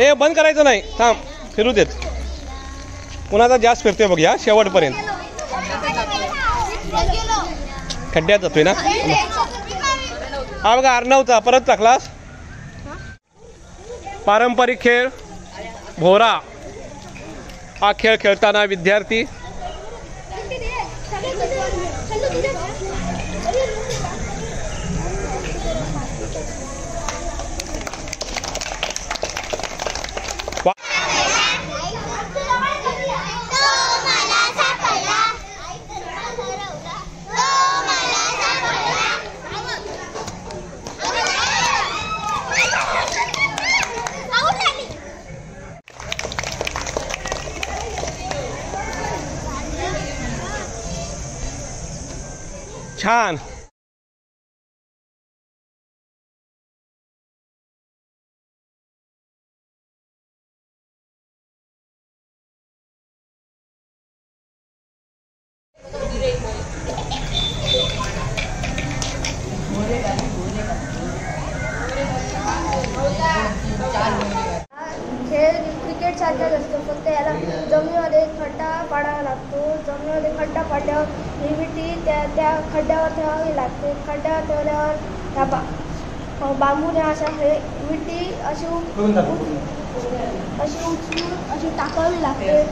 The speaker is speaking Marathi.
हे बंद करायचं नाही. थांब फिरू देत. कुणाचा जास्त फिरतोय या शेवटपर्यंत. खड्ड्यात जातोय ना? हा बघा अर्णवचा परत टाकलास पारंपरिक खेळ भोरा. हा खेळ खेळताना विद्यार्थी छान. खड्डा पाडल्यावर ही विटी त्या त्या खड्ड्यावर ठेवावी लागते. खड्ड्यावर ठेवल्यावर त्या बा बांबूने अशा हे विटी अशी अशी उचलून अशी टाकावी लागते.